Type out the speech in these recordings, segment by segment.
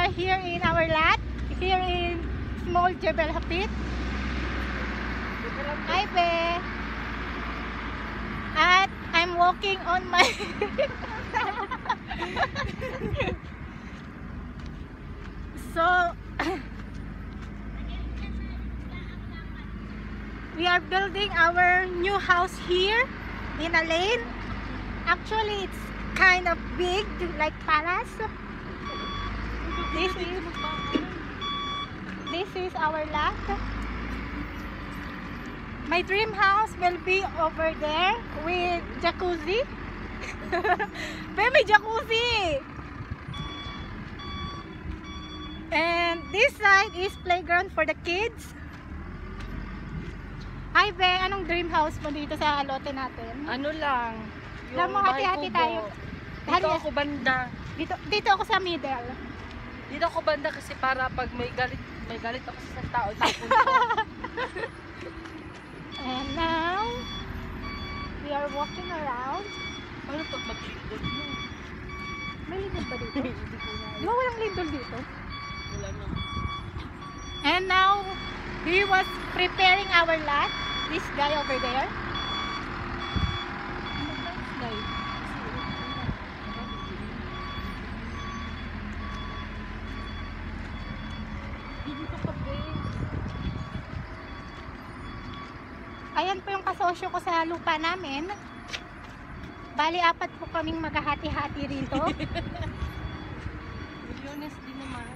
are here in our lot, here in small Jebel Hapit. Hi, Be. At I'm walking on my... so, we are building our new house here in a lane. Actually, it's kind of big, like palace. This is this is our lot. My dream house will be over there with jacuzzi. Be, may jacuzzi! And this side is playground for the kids. Hi, Be. Anong dream house mo dito sa lote natin? Ano lang. Alam mo, hati-hati tayo. Dito Hati- ako banda. Dito, dito ako sa middle. Dito ako banda kasi para pag may galit, may galit ako sa isang tao, tapon ko. And now, we are walking around. Ano pag maglindol mo? May lindol ba dito? Hindi. Di ba walang lindol dito? Wala na. And now, he was preparing our lot. This guy over there. Dito ka ba? Ayan po yung kasosyo ko sa lupa namin. Bali, apat po kaming maghahati-hati rito. Milyones din naman.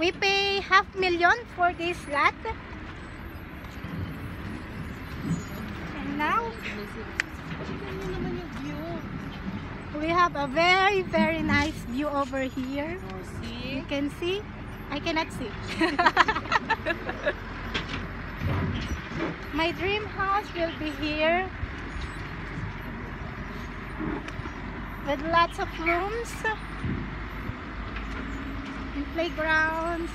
We pay half million for this lot. And now, we have a very, very nice view over here. Oh, see? You can see. I cannot see. My dream house will be here with lots of rooms and playgrounds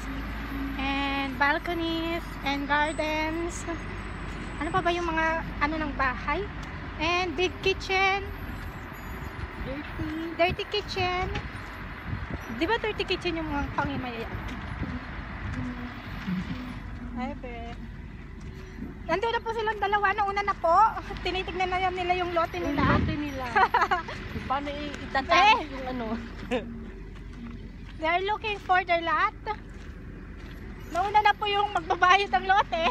and balconies and gardens. Ano pa ba yung mga ano ng bahay? And big kitchen, Dirty. dirty kitchen. Di ba dirty kitchen yung mga pangimayayaman? Ay, be. Nandun na po silang dalawa. Nauna na po. Tinitignan na yan nila yung lote Yung nila. lote nila. Paano itatapos Eh! yung ano? They're looking for their lot. Nauna na po yung magbabayad ng lote.